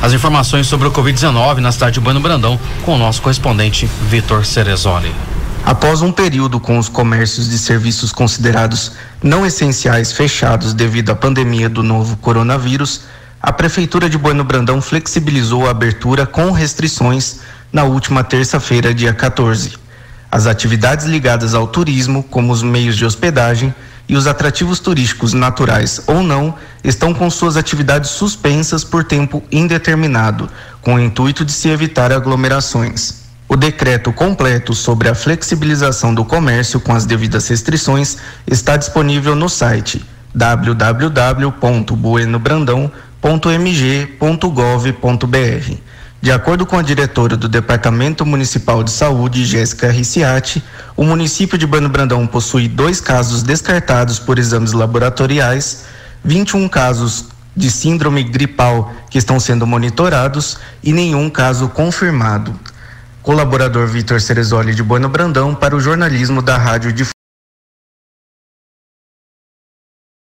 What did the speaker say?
As informações sobre o Covid-19 na cidade de Bueno Brandão com o nosso correspondente Vitor Cerezoli. Após um período com os comércios de serviços considerados não essenciais fechados devido à pandemia do novo coronavírus, a Prefeitura de Bueno Brandão flexibilizou a abertura com restrições na última terça-feira, dia 14. As atividades ligadas ao turismo, como os meios de hospedagem e os atrativos turísticos naturais ou não, estão com suas atividades suspensas por tempo indeterminado, com o intuito de se evitar aglomerações. O decreto completo sobre a flexibilização do comércio com as devidas restrições está disponível no site www.buenobrandão.mg.gov.br. De acordo com a diretora do Departamento Municipal de Saúde, Jéssica Ricciati, o município de Bueno Brandão possui dois casos descartados por exames laboratoriais, 21 casos de síndrome gripal que estão sendo monitorados e nenhum caso confirmado. Colaborador Vitor Cerezoli de Bueno Brandão para o jornalismo da Rádio de